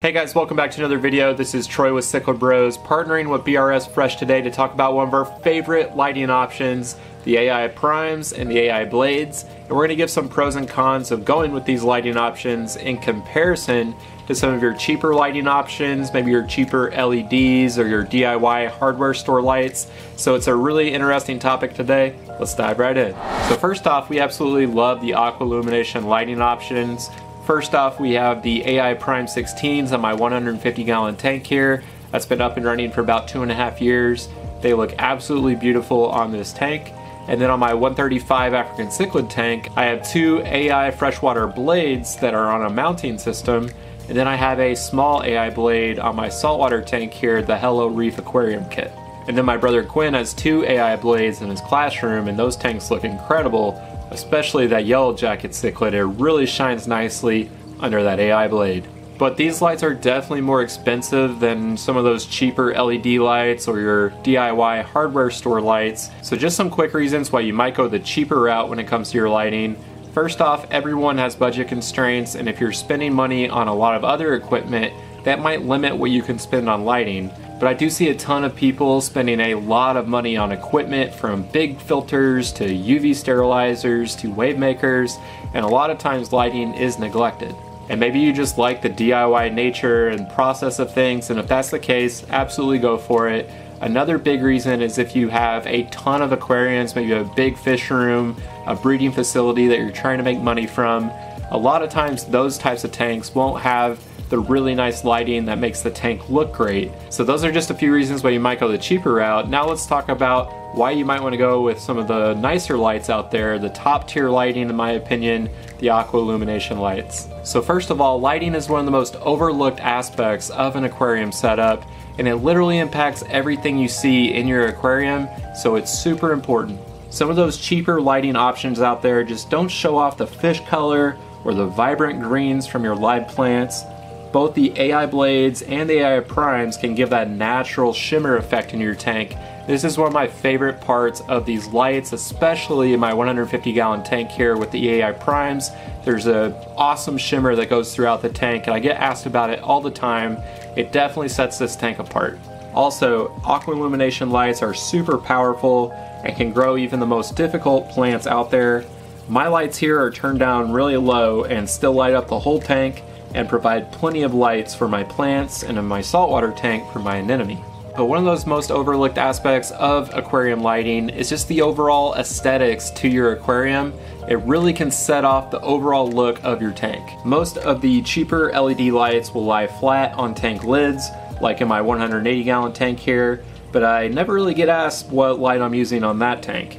Hey guys, welcome back to another video. This is Troy with Cichlid Bros, partnering with BRS Fresh today to talk about one of our favorite lighting options, the AI Primes and the AI Blades. And we're going to give some pros and cons of going with these lighting options in comparison to some of your cheaper lighting options, maybe your cheaper LEDs or your DIY hardware store lights. So it's a really interesting topic today. Let's dive right in. So first off, we absolutely love the aqua illumination lighting options. First off, we have the AI Prime 16s on my 150 gallon tank here. That's been up and running for about two and a half years. They look absolutely beautiful on this tank. And then on my 135 African cichlid tank, I have two AI freshwater blades that are on a mounting system. And then I have a small AI blade on my saltwater tank here, the Hello Reef Aquarium Kit. And then my brother Quinn has two AI blades in his classroom and those tanks look incredible especially that yellow jacket cichlid, it really shines nicely under that AI blade. But these lights are definitely more expensive than some of those cheaper LED lights or your DIY hardware store lights. So just some quick reasons why you might go the cheaper route when it comes to your lighting. First off, everyone has budget constraints and if you're spending money on a lot of other equipment, that might limit what you can spend on lighting. But I do see a ton of people spending a lot of money on equipment from big filters to UV sterilizers to wave makers, and a lot of times lighting is neglected. And maybe you just like the DIY nature and process of things, and if that's the case, absolutely go for it. Another big reason is if you have a ton of aquariums, maybe a big fish room, a breeding facility that you're trying to make money from, a lot of times those types of tanks won't have the really nice lighting that makes the tank look great. So those are just a few reasons why you might go the cheaper route. Now let's talk about why you might want to go with some of the nicer lights out there, the top tier lighting in my opinion, the aqua illumination lights. So first of all, lighting is one of the most overlooked aspects of an aquarium setup and it literally impacts everything you see in your aquarium, so it's super important. Some of those cheaper lighting options out there just don't show off the fish color or the vibrant greens from your live plants both the AI blades and the AI primes can give that natural shimmer effect in your tank. This is one of my favorite parts of these lights, especially in my 150 gallon tank here with the AI primes. There's an awesome shimmer that goes throughout the tank and I get asked about it all the time. It definitely sets this tank apart. Also, aqua illumination lights are super powerful and can grow even the most difficult plants out there. My lights here are turned down really low and still light up the whole tank and provide plenty of lights for my plants and in my saltwater tank for my anemone. But one of those most overlooked aspects of aquarium lighting is just the overall aesthetics to your aquarium. It really can set off the overall look of your tank. Most of the cheaper LED lights will lie flat on tank lids, like in my 180 gallon tank here, but I never really get asked what light I'm using on that tank.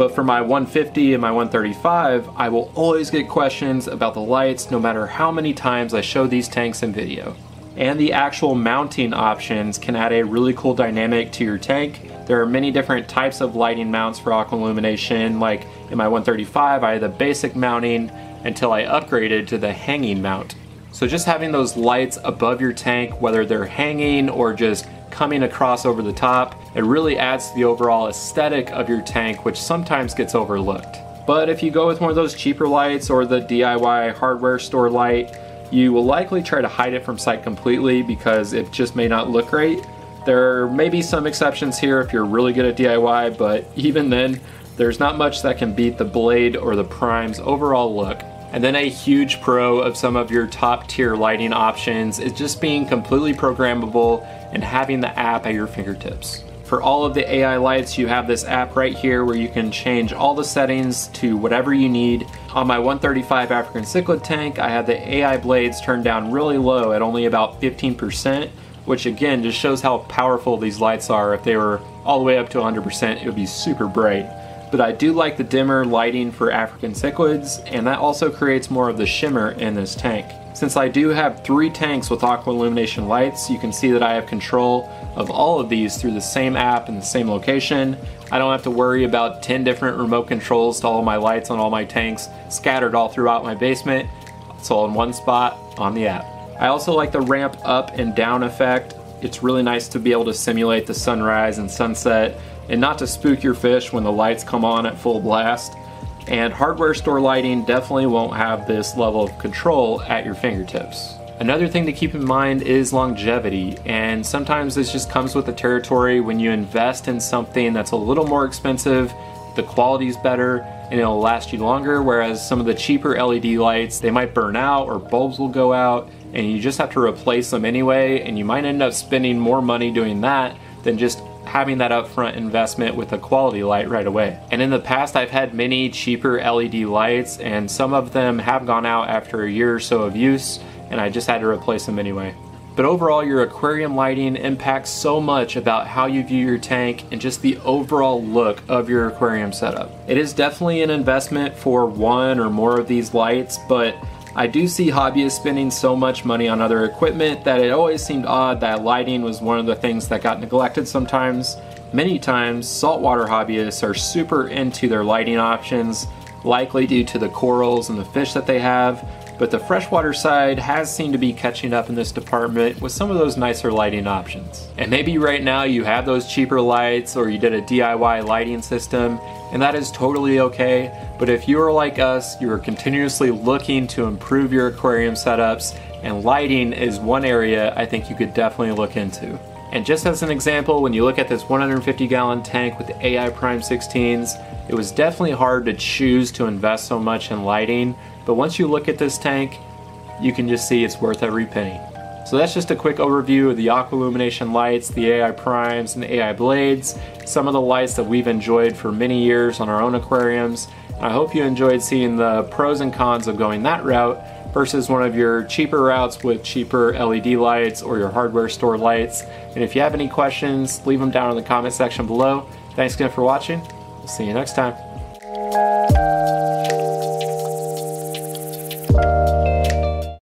But for my 150 and my 135, I will always get questions about the lights no matter how many times I show these tanks in video. And the actual mounting options can add a really cool dynamic to your tank. There are many different types of lighting mounts for aqua illumination, like in my 135 I had the basic mounting until I upgraded to the hanging mount. So just having those lights above your tank, whether they're hanging or just coming across over the top. It really adds to the overall aesthetic of your tank, which sometimes gets overlooked. But if you go with one of those cheaper lights or the DIY hardware store light, you will likely try to hide it from sight completely because it just may not look great. There may be some exceptions here if you're really good at DIY, but even then, there's not much that can beat the Blade or the Prime's overall look. And then a huge pro of some of your top tier lighting options is just being completely programmable and having the app at your fingertips. For all of the AI lights, you have this app right here where you can change all the settings to whatever you need. On my 135 African cichlid tank, I have the AI blades turned down really low at only about 15%, which again just shows how powerful these lights are. If they were all the way up to 100%, it would be super bright but I do like the dimmer lighting for African cichlids, and that also creates more of the shimmer in this tank. Since I do have three tanks with aqua illumination lights, you can see that I have control of all of these through the same app in the same location. I don't have to worry about 10 different remote controls to all my lights on all my tanks scattered all throughout my basement. It's all in one spot on the app. I also like the ramp up and down effect. It's really nice to be able to simulate the sunrise and sunset and not to spook your fish when the lights come on at full blast. And hardware store lighting definitely won't have this level of control at your fingertips. Another thing to keep in mind is longevity, and sometimes this just comes with the territory when you invest in something that's a little more expensive, the quality's better, and it'll last you longer, whereas some of the cheaper LED lights, they might burn out or bulbs will go out, and you just have to replace them anyway, and you might end up spending more money doing that than just having that upfront investment with a quality light right away. And in the past, I've had many cheaper LED lights, and some of them have gone out after a year or so of use, and I just had to replace them anyway. But overall, your aquarium lighting impacts so much about how you view your tank and just the overall look of your aquarium setup. It is definitely an investment for one or more of these lights, but I do see hobbyists spending so much money on other equipment that it always seemed odd that lighting was one of the things that got neglected sometimes. Many times, saltwater hobbyists are super into their lighting options, likely due to the corals and the fish that they have, but the freshwater side has seemed to be catching up in this department with some of those nicer lighting options. And maybe right now you have those cheaper lights or you did a DIY lighting system and that is totally okay. But if you are like us, you are continuously looking to improve your aquarium setups and lighting is one area I think you could definitely look into. And just as an example, when you look at this 150 gallon tank with the AI Prime 16s, it was definitely hard to choose to invest so much in lighting but once you look at this tank, you can just see it's worth every penny. So that's just a quick overview of the Aqua Illumination lights, the AI Primes, and the AI Blades, some of the lights that we've enjoyed for many years on our own aquariums. I hope you enjoyed seeing the pros and cons of going that route versus one of your cheaper routes with cheaper LED lights or your hardware store lights. And if you have any questions, leave them down in the comment section below. Thanks again for watching. See you next time.